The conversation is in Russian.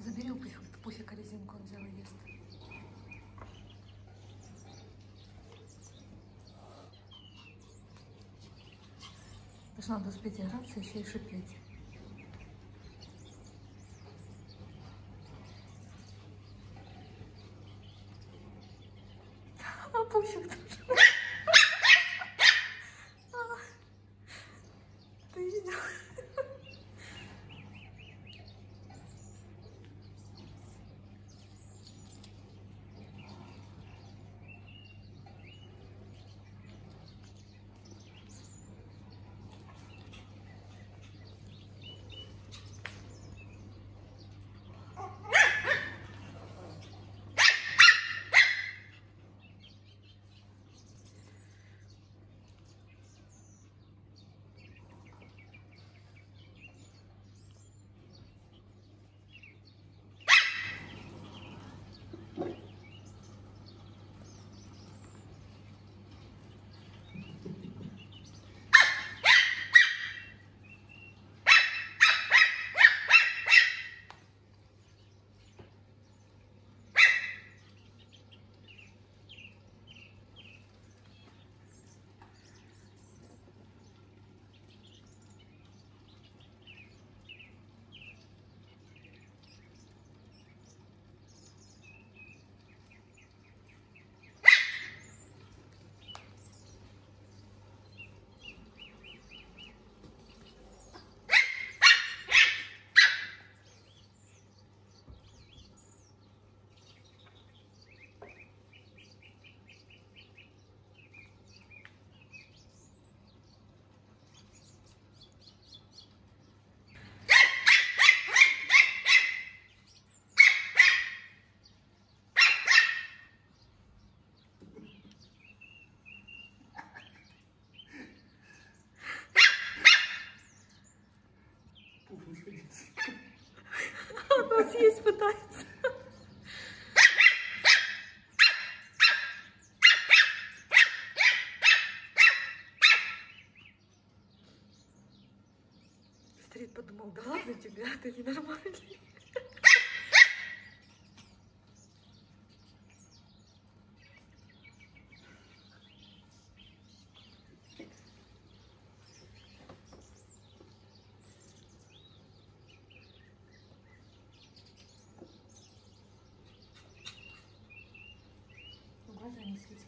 Забери у пуфика резинку, он взял и ест. Потому надо успеть играться, еще и шипеть. А пусик тоже. Он вас съесть пытается. Стрит подумал, да ладно тебя, ты ненормальный. занеслись.